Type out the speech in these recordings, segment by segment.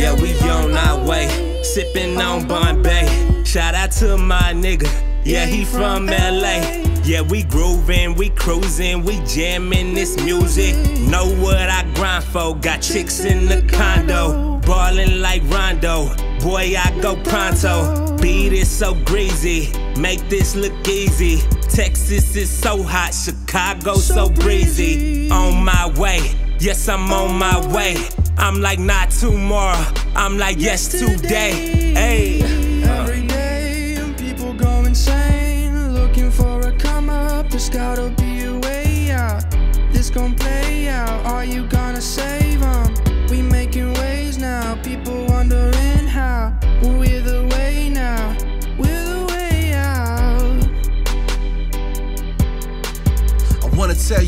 sipping on our way, shipping on Bombay. Shout out to my nigga, yeah, he from LA. Yeah, we grooving, we cruising, we jamming this music. Know what I grind for, got chicks in the condo. Ballin' like Rondo, boy, I go pronto. Beat is so greasy, make this look easy. Texas is so hot, Chicago so breezy. On my way, yes, I'm on my way. I'm like, not tomorrow, I'm like, yes, today. Hey. Every day, people go insane. Looking for a come up, there's gotta be a way out. This gon' play out, are you gonna save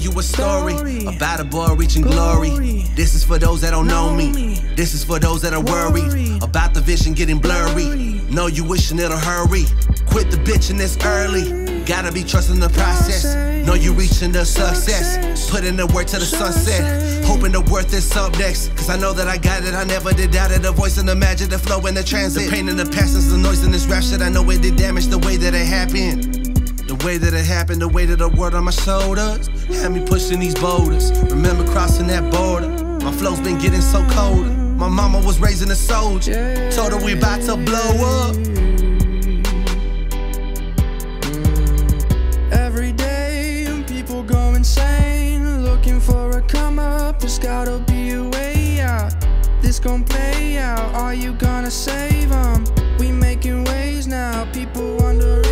you a story, Story. about a boy reaching glory. Glory. This is for those that don't know, Know me. me. This is for those that are worried, about the vision getting blurry. Know you wishing it'll hurry. Quit the bitching this early. Gotta be trusting the process. Know you reaching the success. Success. Put in the work to the sunset. Hoping the worth is up next. Cause I know that I got it. I never did doubt it. The voice and the magic, the flow and the transit. The pain and the past passions, the noise in this rap shit. I know it did damage the way that it happened. The way that it happened, the weight of the world on my shoulders had me pushing these boulders. Remember crossing that border? My flow's been getting so cold. My mama was raising a soldier. Told her we about to blow up. Every day, people go insane. Looking for a come up, there's gotta be a way out. This gon' play out, are you gonna save 'em? We making waves now, people wondering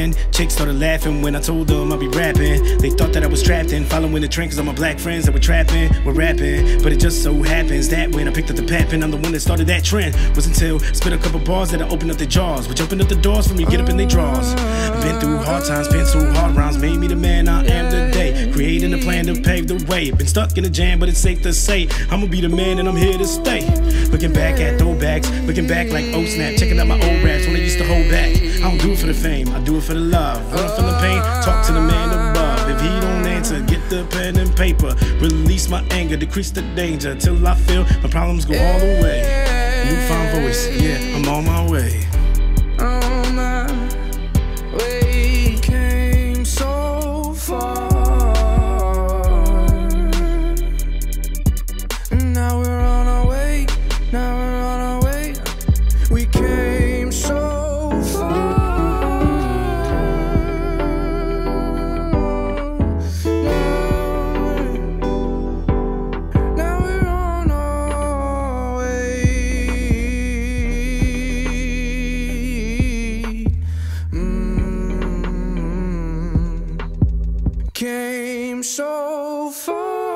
then, chicks started laughing when I told them I'd be rapping. They thought that I was trapped in, following the trend, cause all my black friends that were trapping were rapping. But it just so happens that when I picked up the pen, I'm the one that started that trend. Was until spit a couple bars that I opened up the jaws, which opened up the doors for me get up in they drawers. I've been through hard times, been through hard rounds, made me the man I am today. Creating a plan to pave the way. Been stuck in a jam, but it's safe to say I'ma be the man and I'm here to stay. Looking back at throwbacks, looking back like oh snap, checking out my old raps when I used to hold back. I don't do it for the fame, I do it for the love. Running from the pain, talk to the man above. If he don't answer, get the pen and paper. Release my anger, decrease the danger till I feel my problems go all away. Newfound voice, yeah, I'm on my way. came so far.